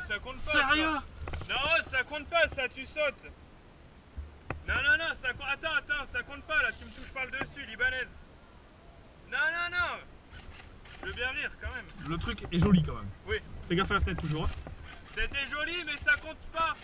Ça compte pas. Sérieux ça. Non, ça compte pas, ça, tu sautes. Non, non, non, ça compte. Attends, attends, ça compte pas là, tu me touches par le dessus, libanaise. Non, non, non. Je veux bien rire quand même. Le truc est joli quand même. Oui. Fais gaffe à la tête toujours. hein. C'était joli, mais ça compte pas.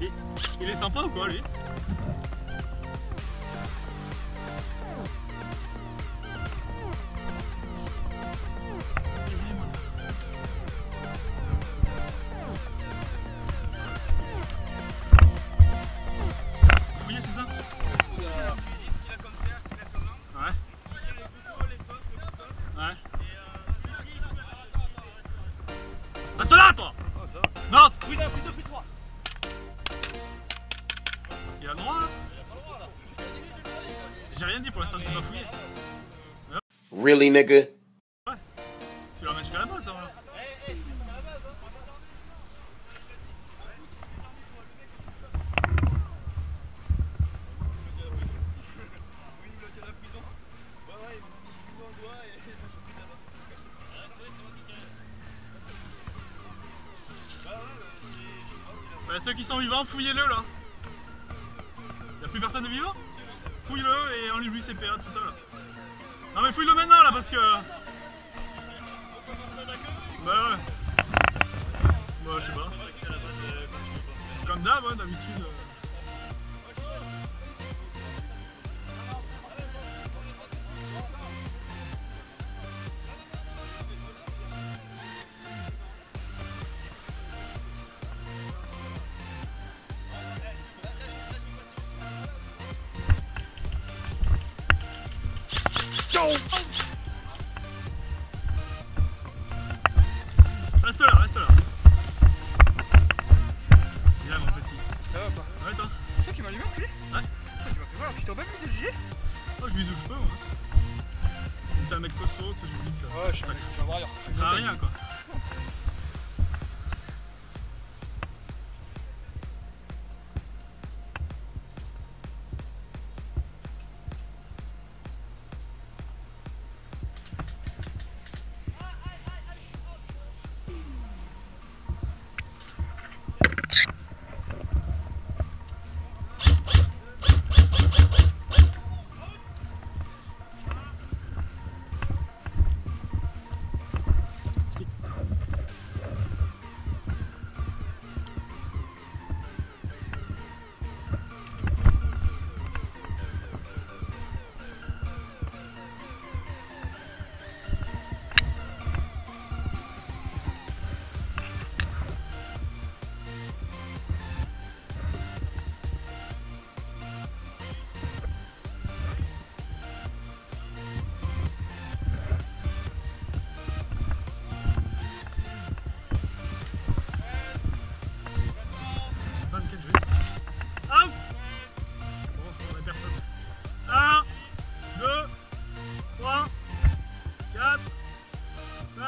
Il, il est sympa ou quoi lui? Reste là toi Non Plus d'un, plus deux, plus trois. Il a le droit là J'ai rien dit pour l'instant, tu m'as fouillé. Really, nigga? Tu l'emmènes jusqu'à la base hein, là. Bah, ceux qui sont vivants, fouillez-le là. Y'a plus personne de vivant? Fouille-le et enlève-lui ses PA, tout ça là. Non mais fouille-le maintenant là parce que. Bah ouais. Bah je sais pas. Comme d'hab, hein, d'habitude. Reste là, reste là. Viens mon petit. Ça va pas Ouais toi C'est toi qui m'as allumé, enculé Ouais. Putain, tu m'as fait voir, que t'ai pas vu, c'est le gilet Oh je vise où je peux moi. T'es un mec costaud, toi je ça. Ouais, je suis un mec, je suis un warrior. Je suis rien quoi.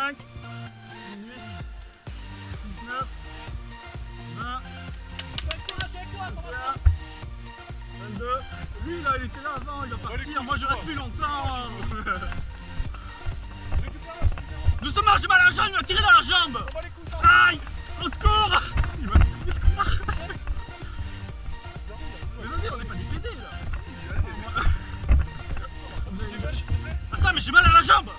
5, 18, 19, 20, 21, 22. Lui là, il était là avant, il va partir. Moi je reste plus longtemps. Doucement, j'ai mal à la jambe, il m'a tiré dans la jambe. Aïe Au secours Il m'a au secours Mais vas-y, on est pas des pédés là Attends, mais j'ai mal à la jambe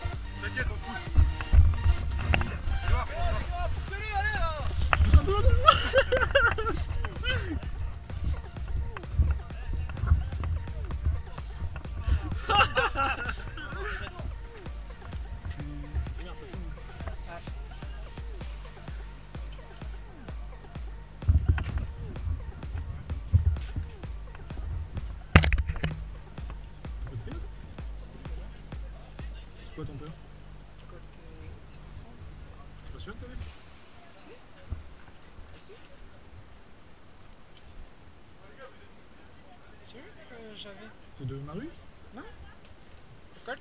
quoi ton père? Sûr que t'avais fait. C'est sûr que j'avais. C'est de Maru Colt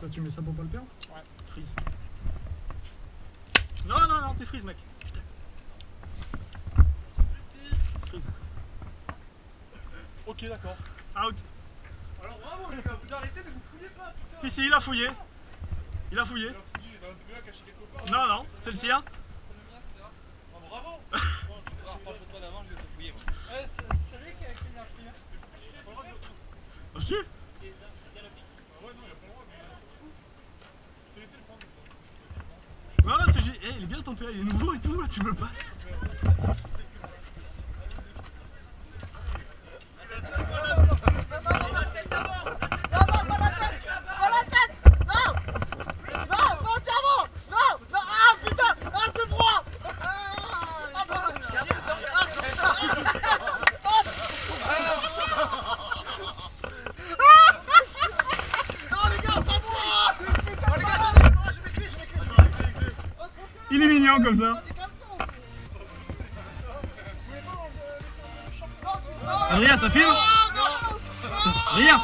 Toi, tu mets ça pour pas le perdre? Ouais. Freeze. Non, non, non, t'es freeze, mec. Putain. Freeze. Ok, d'accord. Out. Vous arrêtez mais vous fouillez pas, putain Si, si, il a fouillé. Il a fouillé. Il a fouillé, il en a un de bien caché quelque part. Non, non, c'est le sien. Ah, bravo Rapproche-toi d'avant, je vais te fouiller. Moi. Ouais, c'est lui qui a qui l'a pris. Ah, si. Ah ouais, non, il a pas le droit, mais... Je t'ai laissé le prendre. Non, non, c'est eh, il est bien ton père, il est nouveau et tout, là, tu me le passes. Il est mignon comme ça. Rien, ça filme? Rien